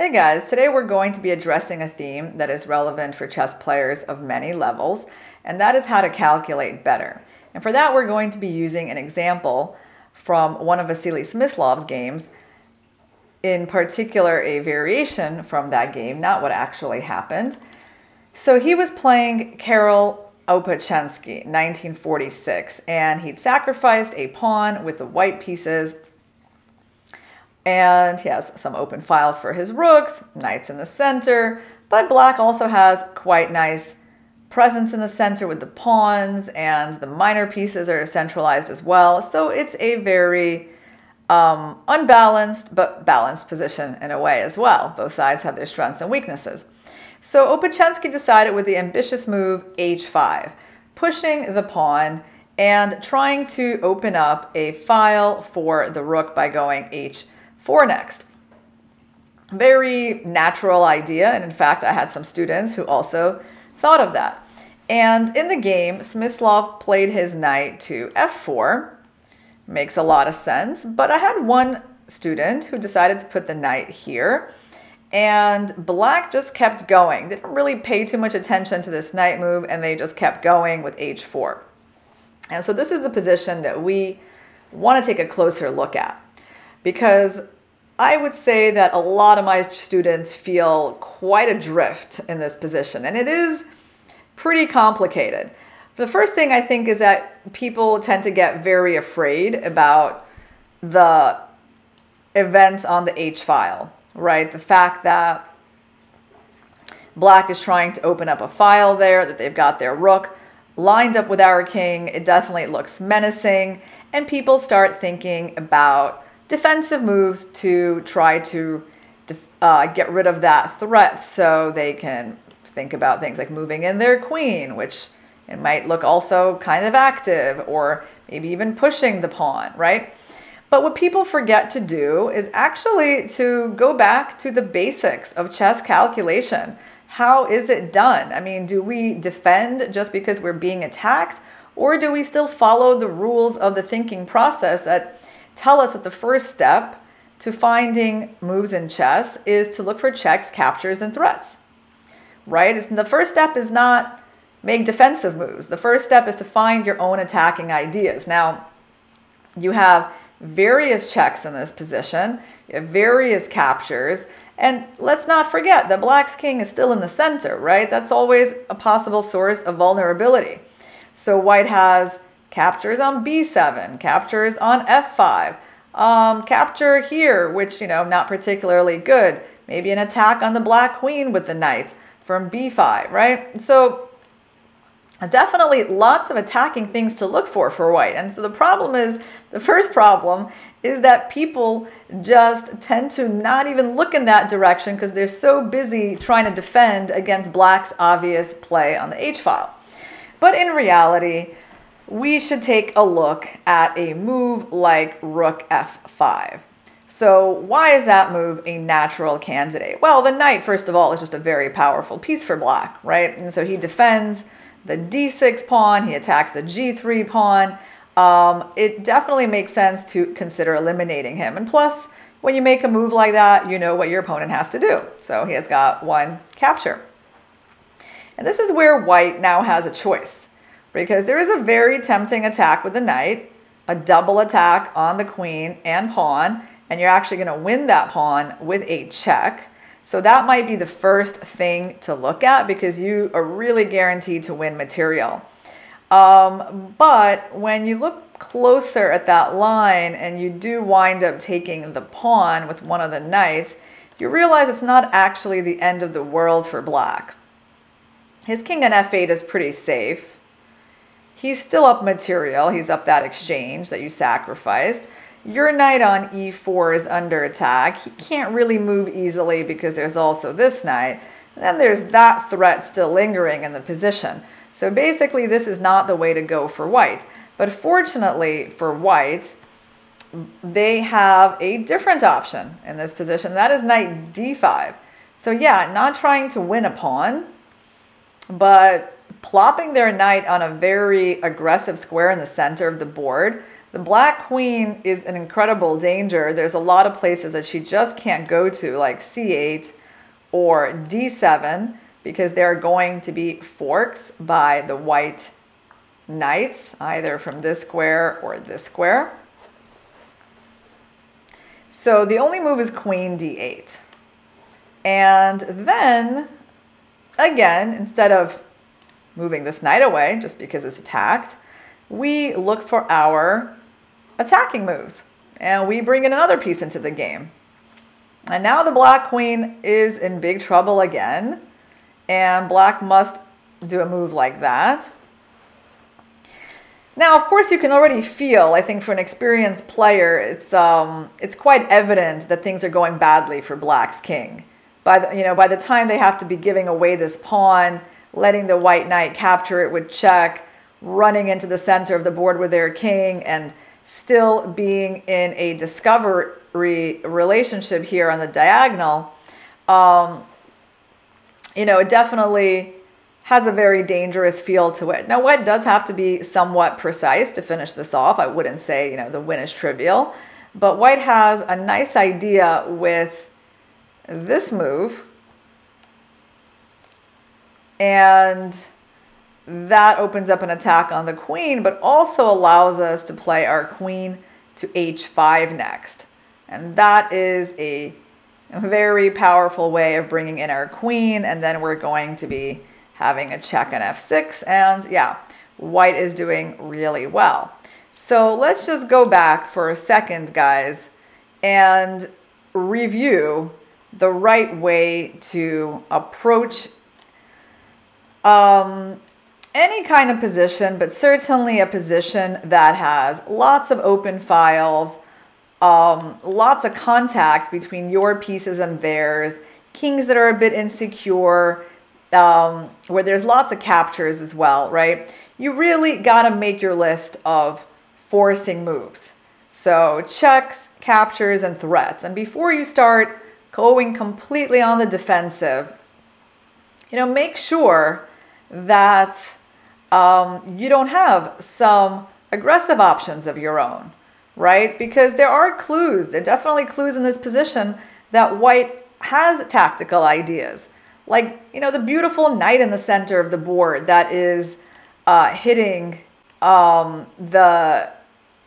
Hey guys, today we're going to be addressing a theme that is relevant for chess players of many levels, and that is how to calculate better. And for that, we're going to be using an example from one of Vasily Smyslov's games, in particular, a variation from that game, not what actually happened. So he was playing Karol Opocensky, 1946, and he'd sacrificed a pawn with the white pieces and he has some open files for his rooks, knights in the center, but black also has quite nice presence in the center with the pawns and the minor pieces are centralized as well. So it's a very um, unbalanced but balanced position in a way as well. Both sides have their strengths and weaknesses. So Opocensky decided with the ambitious move h5, pushing the pawn and trying to open up a file for the rook by going h for next. Very natural idea, and in fact, I had some students who also thought of that. And in the game, Smyslov played his knight to f4. Makes a lot of sense, but I had one student who decided to put the knight here, and black just kept going. They didn't really pay too much attention to this knight move, and they just kept going with h4. And so this is the position that we want to take a closer look at because I would say that a lot of my students feel quite adrift in this position, and it is pretty complicated. The first thing I think is that people tend to get very afraid about the events on the H file, right? The fact that black is trying to open up a file there, that they've got their rook lined up with our king, it definitely looks menacing, and people start thinking about defensive moves to try to uh, get rid of that threat so they can think about things like moving in their queen, which it might look also kind of active, or maybe even pushing the pawn, right? But what people forget to do is actually to go back to the basics of chess calculation. How is it done? I mean, do we defend just because we're being attacked? Or do we still follow the rules of the thinking process that tell us that the first step to finding moves in chess is to look for checks, captures, and threats. Right? It's, the first step is not make defensive moves. The first step is to find your own attacking ideas. Now, you have various checks in this position, you have various captures, and let's not forget that Black's king is still in the center, right? That's always a possible source of vulnerability. So White has captures on b7, captures on f5, um, capture here, which, you know, not particularly good. Maybe an attack on the black queen with the knight from b5, right? So definitely lots of attacking things to look for for white. And so the problem is, the first problem is that people just tend to not even look in that direction because they're so busy trying to defend against black's obvious play on the h file. But in reality, we should take a look at a move like rook f5. So why is that move a natural candidate? Well, the knight, first of all, is just a very powerful piece for black, right? And so he defends the d6 pawn, he attacks the g3 pawn. Um, it definitely makes sense to consider eliminating him. And plus, when you make a move like that, you know what your opponent has to do. So he has got one capture. And this is where white now has a choice because there is a very tempting attack with the knight, a double attack on the queen and pawn, and you're actually going to win that pawn with a check. So that might be the first thing to look at because you are really guaranteed to win material. Um, but when you look closer at that line and you do wind up taking the pawn with one of the knights, you realize it's not actually the end of the world for black. His king on f8 is pretty safe he's still up material. He's up that exchange that you sacrificed. Your knight on e4 is under attack. He can't really move easily because there's also this knight. And then there's that threat still lingering in the position. So basically, this is not the way to go for white. But fortunately for white, they have a different option in this position. That is knight d5. So yeah, not trying to win a pawn, but plopping their knight on a very aggressive square in the center of the board The black queen is an incredible danger. There's a lot of places that she just can't go to, like c8 or d7, because they're going to be forks by the white knights, either from this square or this square. So the only move is queen d8. And then, again, instead of moving this knight away just because it's attacked, we look for our attacking moves. And we bring in another piece into the game. And now the black queen is in big trouble again. And black must do a move like that. Now, of course, you can already feel, I think for an experienced player, it's, um, it's quite evident that things are going badly for black's king. By the, you know, by the time they have to be giving away this pawn, letting the white knight capture it with check, running into the center of the board with their king, and still being in a discovery relationship here on the diagonal, um, you know, it definitely has a very dangerous feel to it. Now, white does have to be somewhat precise to finish this off. I wouldn't say, you know, the win is trivial, but white has a nice idea with this move. And that opens up an attack on the queen, but also allows us to play our queen to h5 next. And that is a very powerful way of bringing in our queen. And then we're going to be having a check on f6. And yeah, white is doing really well. So let's just go back for a second, guys, and review the right way to approach um, any kind of position, but certainly a position that has lots of open files, um, lots of contact between your pieces and theirs, kings that are a bit insecure, um, where there's lots of captures as well, right? You really got to make your list of forcing moves. So checks, captures, and threats. And before you start going completely on the defensive, you know, make sure that um, you don't have some aggressive options of your own, right? Because there are clues, there are definitely clues in this position that white has tactical ideas. Like, you know, the beautiful knight in the center of the board that is uh, hitting um, the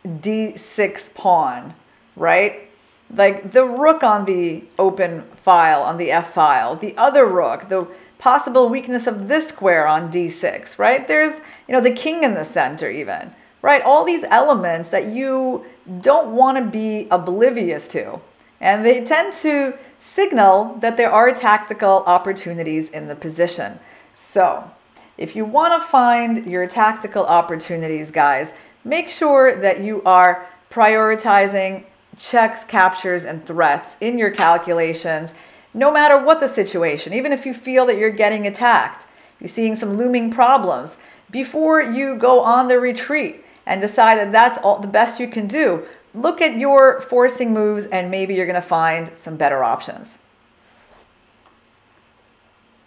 d6 pawn, right? Like the rook on the open file, on the f file, the other rook, the possible weakness of this square on d6, right? There's, you know, the king in the center even, right? All these elements that you don't want to be oblivious to. And they tend to signal that there are tactical opportunities in the position. So if you want to find your tactical opportunities, guys, make sure that you are prioritizing checks, captures, and threats in your calculations no matter what the situation, even if you feel that you're getting attacked, you're seeing some looming problems, before you go on the retreat and decide that that's all the best you can do, look at your forcing moves and maybe you're going to find some better options.